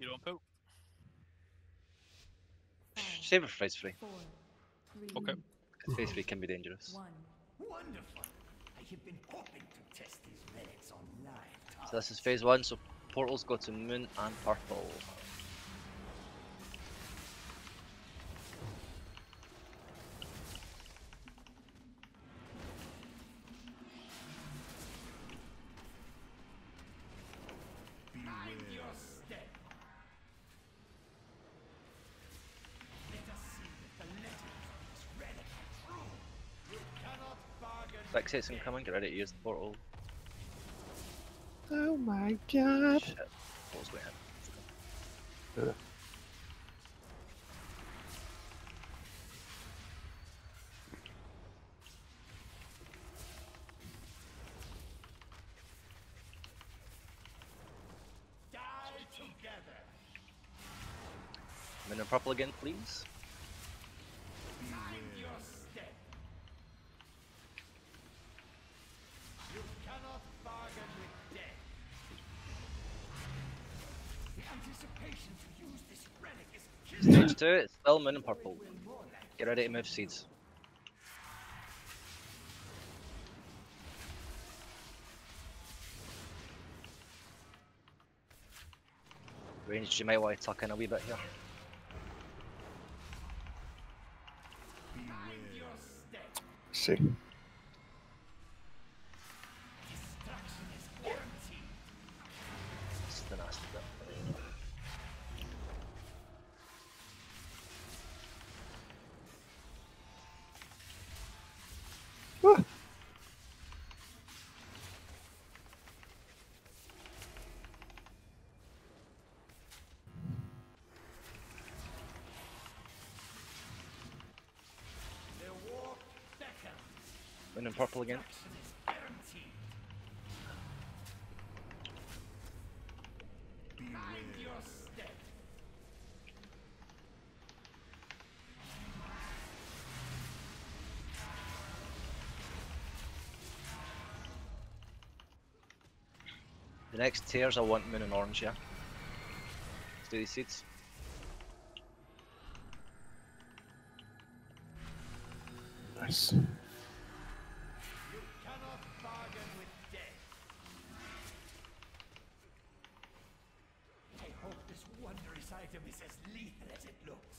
You don't poop. Save it for phase three. Four, three, Okay. Phase three can be dangerous. one. Wonderful. I have been hoping to test these relics on live So this is phase one, so portals go to moon and purple. Fixate's incoming, get ready to use the portal. Oh my god. Shit. Portal's going in. Die together. Moon and purple again, please. Stage two, it's still moon and purple. Get ready to move seeds. Ranged, you might want to tuck in a wee bit here. Mind Moon and purple again. Destruction is guaranteed. Mind your step. The next tiers I want moon and orange, yeah? Let's do these seeds. Nice. Wondrous item is as lethal as it looks.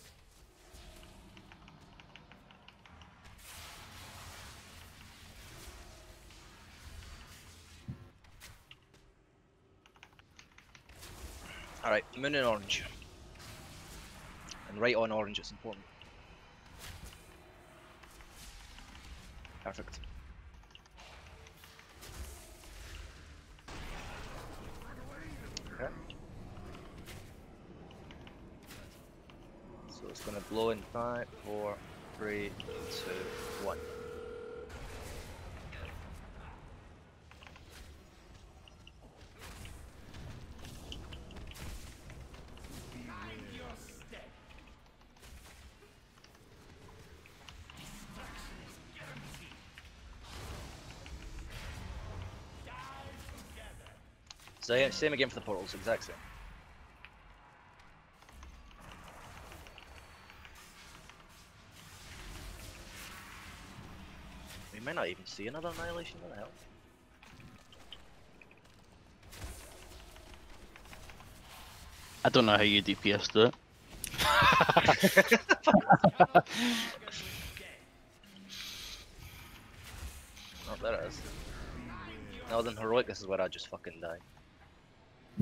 Alright, moon and orange. And right on orange, it's important. Perfect. Okay. So it's gonna blow in five, four, three, two, one. So yeah, same again for the portals, exact same. We may not even see another annihilation, what the hell? I don't know how you DPS do it. Oh, there it is. No, then heroic, this is where I just fucking die.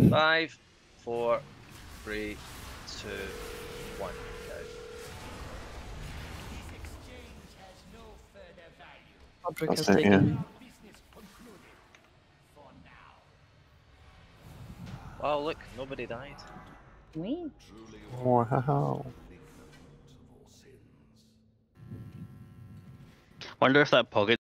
Five, four, three, two, one. Value. That's has it, yeah. taken. Our business concluded. For now. Wow, look, nobody died. Me? Wow. Wonder if that pocket